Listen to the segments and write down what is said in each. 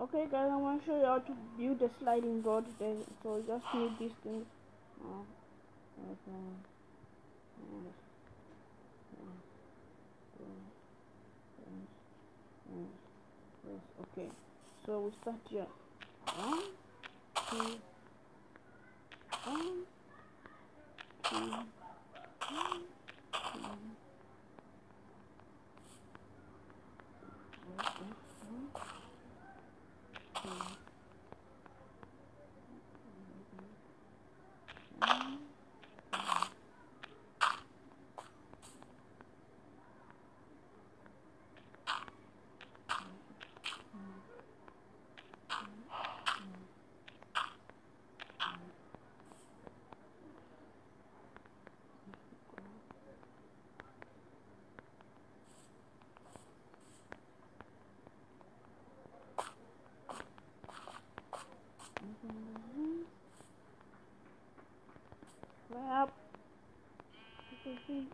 Okay guys, I want to show you how to build a sliding door. There, so you just need these things. Uh, okay, so we start here. One, two, one, two. Clap. Okay, then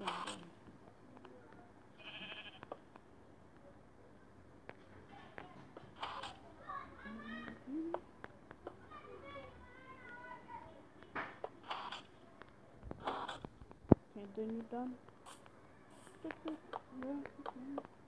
you're done. Thank you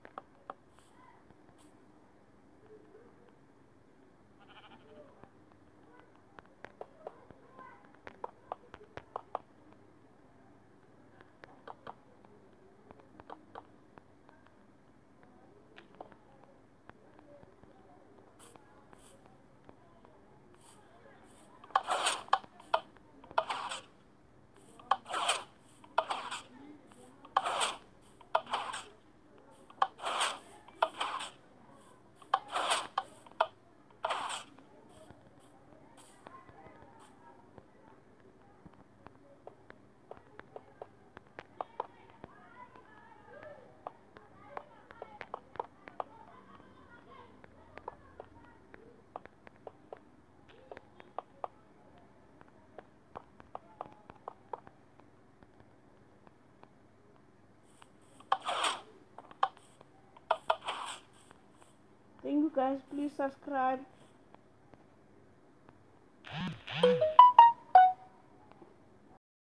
guys. Please subscribe.